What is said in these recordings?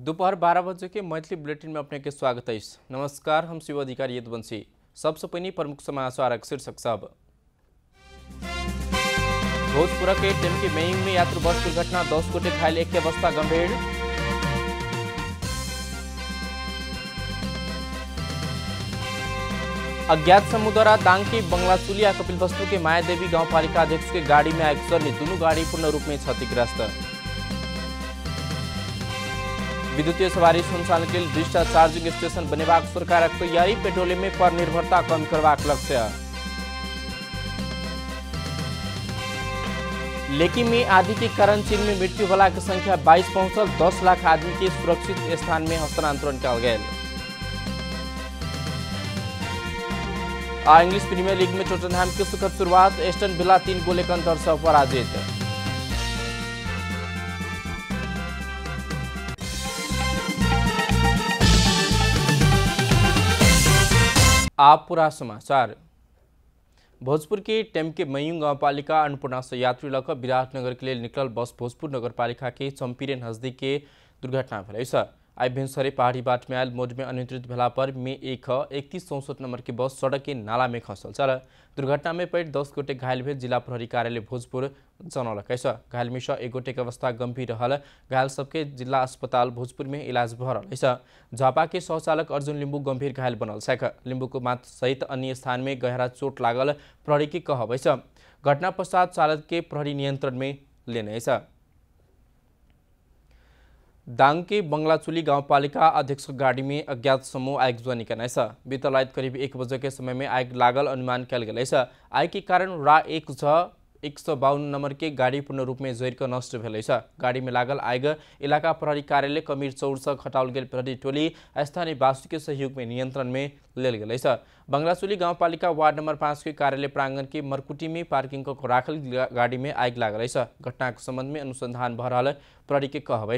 दोपहर बारह बजे के मैथिली बुलेटिन में अपने के स्वागत है नमस्कार, हम शिव अधिकारी यदुवंशी। सबसे पहले प्रमुख समाचार शीर्षक सब। भोजपुरा के टेमकी मेइंग में यात्री बस दुर्घटना, दस गोटे घायल, एक अवस्था गंभीर। अज्ञात समूह द्वारा दांगी बंगलाचुली आ कपिल वस्तु के माया देवी गाँव पालिका अध्यक्ष के गाड़ी में आग चलने दोनों गाड़ी पूर्ण रूप में क्षतिग्रस्त। विद्युतीय सवारी संचालन के लिए डिजिटल चार्जिंग स्टेशन बनेबाक सरकारक तैयारी, पेट्रोलियम पर निर्भरता कम करबाक लक्ष्य। लेकिन में आदि के कारण चीन में मृत्यु वाला की संख्या 22 पहुंचल 10 लाख आदमी के सुरक्षित स्थान में हस्तांतरण कल आ इंग्लिश प्रीमियर लीग में टोटनहैम की सुखद शुरुआत, एस्टन विला तीन गोले के अंतर से पराजित आप पूरा समाचार भोजपुर के टेमके मयूं गाँव पालिका अन्नपूर्णा से यात्री लक विराटनगर के लिए निकल बस भोजपुर नगर पालिका के चम्पिरे नजदीक के दुर्घटना भेल आई भिनसरे पहाड़ी बाट में आयल मोड में अनियंत्रित भेला पर में एक इकतीस चौसठ नंबर की बस सड़क के नाला में खसल चल दुर्घटना में पड़ दस गोटे घायल भेल जिला प्रहरी कार्यालय भोजपुर जनौलक घायल में से एक गोटे के अवस्था गंभीर रहल। घायल सबके जिला अस्पताल भोजपुर में इलाज भ रहा झापा के सहचालक अर्जुन लिंबू गंभीर घायल बनल छैक। लिंबू को माथ सहित अन्य स्थान में गहरा चोट लागल प्रहरी की कहब घटना पश्चात चालक के प्रहरी नियंत्रण में दांग के बंगलाचुली गांवपालिका अध्यक्ष गाड़ी में अज्ञात समूह आग जुआ निकल बीतल रात करीब एक बजे के समय में आग लागल अनुमान कल गया आग के कारण रा एक छ एक सौ बावन नंबर के गाड़ी पूर्ण रूप में नष्ट भेल गाड़ी में लागल आग इलाका प्रहरी कार्यालय कमीर चौर से खटाल गेल प्रहरी टोली स्थानीय वासु के सहयोग में नियंत्रण में लेल गेल बंगलाचुली गाउँपालिका वार्ड नंबर पाँच के कार्यालय प्रांगण के मरकुटी में पार्किंग को राखल गाड़ी में आग लागल घटना के संबंध में अनुसंधान भ रहा प्रहरी के कहब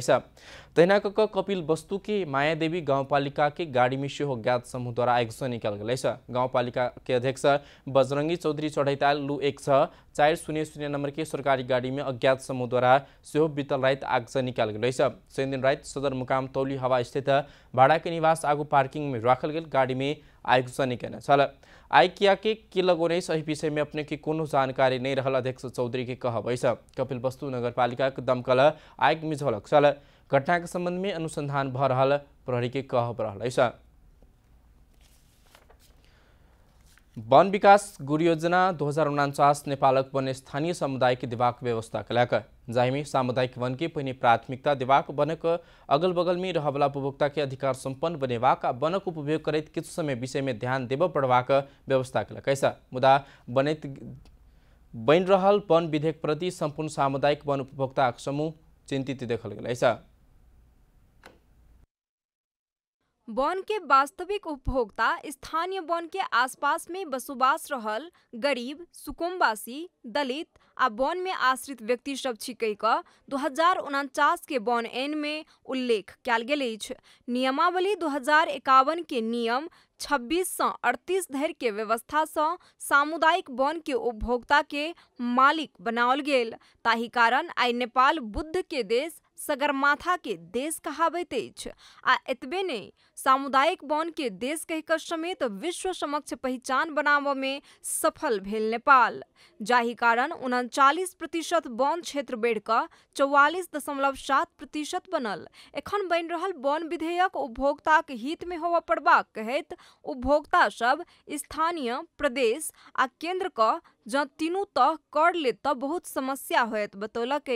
तहिना क कपिल वस्तु के माया देवी गाउँपालिका के गाड़ी में सेहो ज्ञात समूह द्वारा आग से निकल गए गाउँपालिका के अध्यक्ष बजरंगी चौधरी चढ़ैताल लू एक चार शून्य शून्य नंबर के सरकारी गाड़ी में अज्ञात समूह द्वारा सेहो बीतल रात आग से निकाल गए शनि दिन रात सदर मुकाम तौली हवा स्थित भाड़ा के निवास आगू पार्किंग में राखल गेल गाड़ी में आग से निकल चल आई किया के के लगोने सही विषय में अपने की कोनो जानकारी नहीं रहल अध्यक्ष चौधरी के कहब कपिल वस्तु नगर पालिका के दमकल आग में झलक चल घटना के संबंध में अनुसंधान भ रहा प्रहरी के कहब रहा वन विकास गुरु योजना दो हजार उनाचास नेपालक वन स्थानीय समुदाय के दिवाक व्यवस्था कलाक जाहिमे सामुदायिक वन के प्राथमिकता देवाक वनक अगल बगल में रहवला उपभोक्ता के अधिकार संपन्न बनेवाक वनक उपयोग करैत किछु समय विषय में ध्यान देव पड़वाक व्यवस्था कलक ऐसा मुदा बनैत बनि रहल वन विधेयक प्रति संपूर्ण सामुदायिक वन उपभोक्ता समूह चिंतित देखल गेल। ऐसा वन के वास्तविक उपभोक्ता स्थानीय वन के आसपास में बसोबास रहल गरीब सुकुम्बासी दलित आ वन में आश्रित व्यक्ति सब छिकै क दू हज़ार उनचास के वन एन में उल्लेख कयल गेल नियमावली दू हज़ार एकावन के नियम छब्बीस सँ अड़तीस धरि के व्यवस्था सँ सामुदायिक वन के उपभोक्ता के मालिक बनाओल गेल। ताहि कारण आइ नेपाल बुद्ध के देश सगरमाथा के देश कहाबैत अछि। आ एतबे नहि, सामुदायिक वन के देश कहिकऽ समेत विश्व समक्ष पहचान बनाबऽ में सफल भेल नेपाल, जाहि कारण उनचालीस प्रतिशत वन क्षेत्र बढ़ि कऽ चौवालीस दशमलव सात प्रतिशत बनल। एखन बनि रहल वन विधेयक उपभोक्ताक हित में होबऽ पड़बाक कहैत उपभोक्ता सब स्थानीय, प्रदेश आ केंद्र क जँ तीनू तह कर ले तऽ बहुत समस्या होयत, बतौलक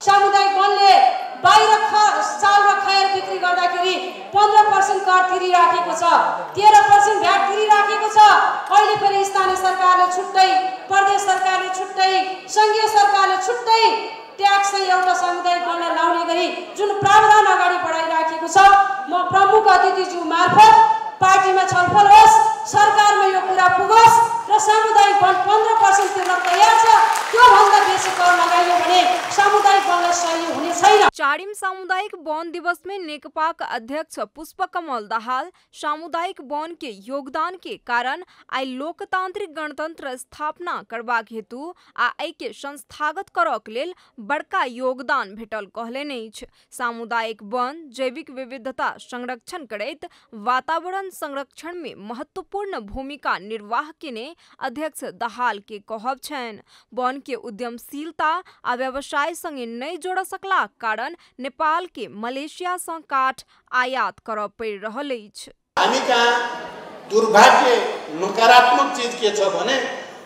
सामुदायिक वनले बाहिर साल र खयर बिक्री गर्दाखेरि पन्ध्र पर्सेन्ट कर तिरिराखेको छ। तेह्र पर्सेन्ट भ्याट तिरिराखेको छ। अहिले फेरि स्थानीय सरकारले छुट्टै प्रदेश सरकारले छुट्टै सङ्घीय सरकारले छुट्टै ट्याक्स चाहिँ एउटा सामुदायिक वनलाई लाउने गरी जुन प्रावधान अगाडि बढाइराखेको छ म प्रमुख अतिथिज्यू मार्फत पार्टीमा छलफल होस् सरकारमा यो कुरा पुगोस् र सामुदायिक वन पन्ध्र पर्सेन्ट तिर्न तयार छ त्योभन्दा सामुदायिक चारिम सामुदायिक वन दिवस में नेकपा का अध्यक्ष पुष्प कमल दाहाल सामुदायिक वन के योगदान के कारण आई लोकतांत्रिक गणतंत्र स्थापना करबाक हेतु आ के संस्थागत लेल बड़का योगदान भेटल कहलनि सामुदायिक वन जैविक विविधता संरक्षण करैत वातावरण संरक्षण में महत्वपूर्ण भूमिका निर्वाह केने अध्यक्ष दहाल के कहब छनि। वन के उद्यमशीलता आ व्यवसाय संगे जोड़ सकला कारण नेपाल के काठ आयात करऽ पड़ि रहल हामी कहाँ दुर्भाग्य नकारात्मक चिज के छ भने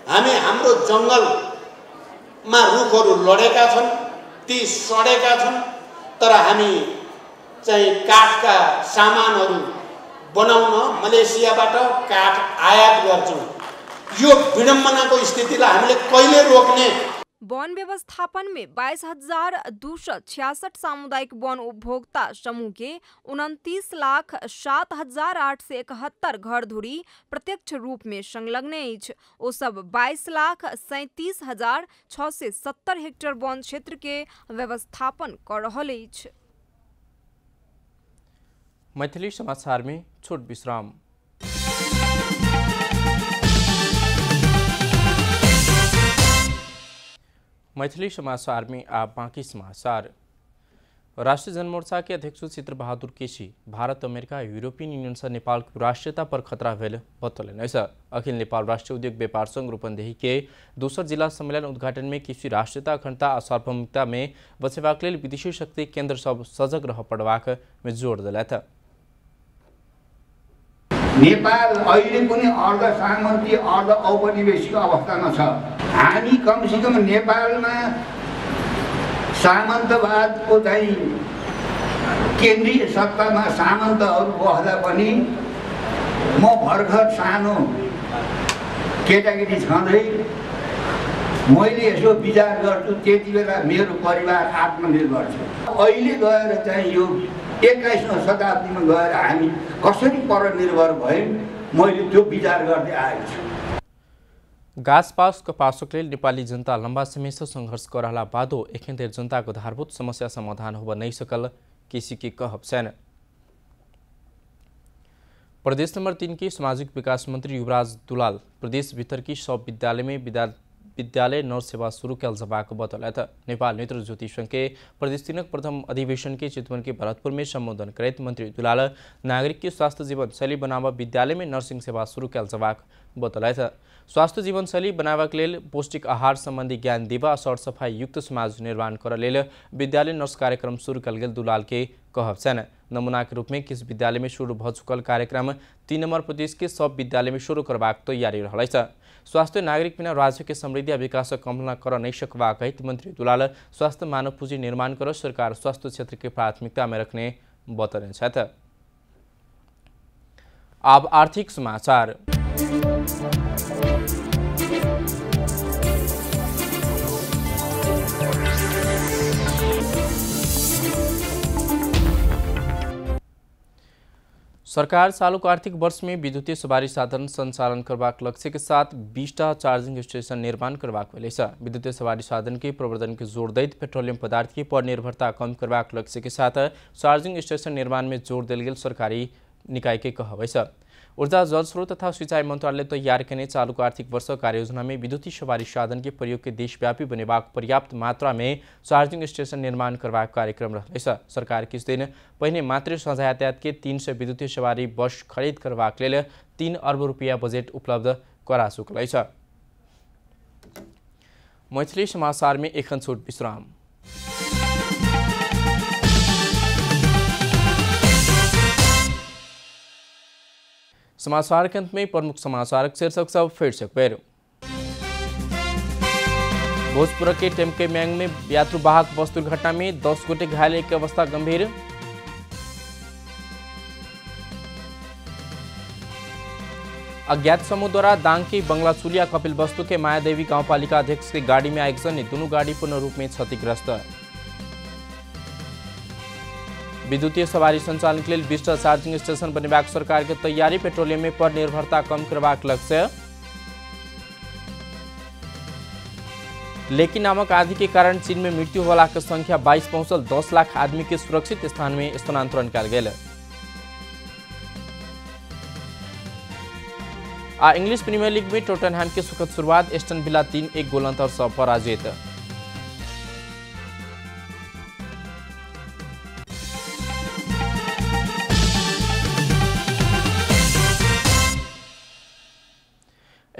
हामी हाम्रो जङ्गलमा रुखहरू लडेका छन् ती सडेका छन् तर हामी चाहिँ काठका सामानहरू बनाउन मलेसियाबाट काठ आयात गर्छौँ। यो विडम्बनाको स्थितिलाई हामीले कहिले रोक्ने वन व्यवस्थापन में बाईस हज़ार दू सौ छियासठ सामुदायिक वन उपभोक्ता समूह के उनतीस लाख सात हज़ार आठ सौ इकहत्तर घर धुरी प्रत्यक्ष रूप में संलग्न अछि। ओ सब बाईस लाख सैंतीस हज़ार छः सौ सत्तर हेक्टेयर वन क्षेत्र के व्यवस्थापन कर मैथिली समाचार में छोट विश्राम। मैथिली समाचार में आप बाकी समाचार राष्ट्रिय जनमोर्चा के अध्यक्ष Chitra Bahadur KC Bharat America European Union से नेपाल की राष्ट्रीयता पर खतरा भेल बतौलन। अखिल नेपाल राष्ट्रीय उद्योग व्यापार संघ रूपन्देही के दोसर सम्मेलन उद्घाटन में राष्ट्रीयता अखंडता आ सार्वभौमिकता में बचेबाक विदेशी शक्ति केन्द्र सब सजग रह पड़बाक में दिलथि। नेपाल अहिले पनि अर्ध सामन्ती अर्ध औपनिवेशिक अवस्थामा छ। हामी कमसेकम नेपालमा सामन्तवादको चाहिँ केन्द्रीय सत्तामा सामन्तहरू बस्दा पनि म भर्खर सानो केटाकेटी छँदै मैले यसो विचार गर्छु त्यति बेला मेरो परिवार आत्मनिर्भर छ। अहिले गएर चाहिँ यो एक्काइसौँ शताब्दीमा गएर हामी कसरी परनिर्भर भयौँ मैले त्यो विचार गर्दै आएको छु। घाँस पास कपासक लेल नेपाली जनता लम्बा समयसँ सङ्घर्ष करला बादो एखन धरि जनताको आधारभूत समस्या समाधान होब नहि सकल किसी की कहब छैन। प्रदेश नंबर तीन के सामाजिक विकास मंत्री युवराज दुलाल प्रदेश भीतर की सब विद्यालय में विद्या विद्यालय नर्स सेवा शुरू कल जबाक बतौलत नेपाल नेत्र ज्योति संघ के प्रदेश तीनक प्रथम अधिवेशन के चितवन के भरतपुर में संबोधन करते मंत्री दुलाल नागरिक के स्वास्थ्य जीवन शैली बनावा विद्यालय में नर्सिंग सेवा शुरू कल जबाक बतौलत स्वास्थ्य जीवन शैली बनाबक लेल पौष्टिक आहार संबंधी ज्ञान देवा सर सफ़ाई युक्त समाज निर्माण कर लेल विद्यालय नर्स कार्यक्रम शुरू कल गेल दुलाल के कहब छन्। नमूना के रूप में किस विद्यालय में शुरू भ चुकल कार्यक्रम तीन नंबर प्रदेश के सब विद्यालय में शुरू करबाक तैयारी रहल स्वास्थ्य नागरिक बिना राज्य के समृद्धि आ विकास कल्पना कर सकबाक कहत मंत्री दुलाल स्वास्थ्य मानव पूंजी निर्माण कर सरकार स्वास्थ्य क्षेत्र के प्राथमिकता में रखने बतौने छथि अब आर्थिक समाचार। सरकार चालू आर्थिक वर्ष में विद्युतीय सवारी साधन संचालन करबाक लक्ष्य के साथ बीसटा चार्जिंग स्टेशन निर्माण करबाक भेल विद्युतीय सवारी साधन के प्रवर्धन के ज़ोर दैत पेट्रोलियम पदार्थ के पर निर्भरता कम करबाक लक्ष्य के साथ चार्जिंग स्टेशन निर्माण में ज़ोर दिल गेल सरकारी निकाय के कहब ऊर्जा जल स्रोत तथा सिंचाई मंत्रालय तैयार केने चालू आर्थिक वर्ष कार्ययोजना में विद्युतीय सवारी साधन के देशव्यापी बनेबाक पर्याप्त मात्रा में चार्जिंग स्टेशन निर्माण करबाक कार्यक्रम रहनेछ सरकार किछ दिन पहिने मात्र साझा यातायात के तीन सय विद्युतीय सवारी बस खरीद करबाक लेल तीन अर्ब रुपियाँ बजेट उपलब्ध करा चुकल मैथिली समाचार में एखन छोट विश्राम। समाचार के अंत में प्रमुख समाचार शीर्षक सब फिर से पेर। भोजपुर के टेमके मैंग में यात्रुवाहक बस दुर्घटना में दस गोटे घायल की अवस्था गंभीर। अज्ञात समूह द्वारा दांकी, बंगला चुलिया कपिल वस्तु के मायादेवी गाँव पालिका अध्यक्ष की गाड़ी में आगजनी, दोनों गाड़ी पूर्ण रूप में क्षतिग्रस्त। विद्युतीय सवारी संचालन के लिए बीसटा चार्जिंग स्टेशन बनेबाक सरकार के तैयारी, पेट्रोलियम पर निर्भरता कम करबाक लक्ष्य। लेकिन नामक आदि के कारण चीन में मृत्यु होला के संख्या 22 पहुंचल 10 लाख आदमी के सुरक्षित स्थान में स्थानांतरण कल गया आ इंग्लिश प्रीमियर लीग में टोटनहैम के सुखद शुरुआत एस्टन विला तीन एक गोल अंतर से पराजित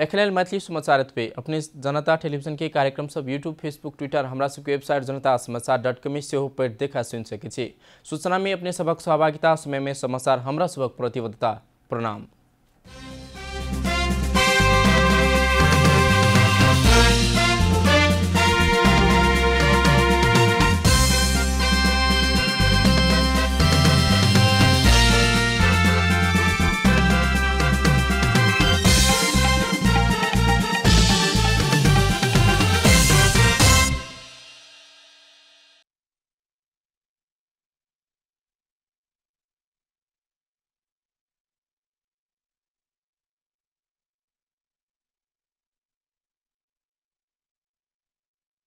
एखनल मैथिली समाचार पे अपने जनता टेलीविजन के कार्यक्रम सब यूट्यूब फेसबुक ट्विटर हमरा सबके वेबसाइट जनता समाचार डॉट कॉम से पढ़ देखा सुन सके सूचना में अपने सबक सहभागिता समय में समाचार हमरा सबक प्रतिबद्धता। प्रणाम।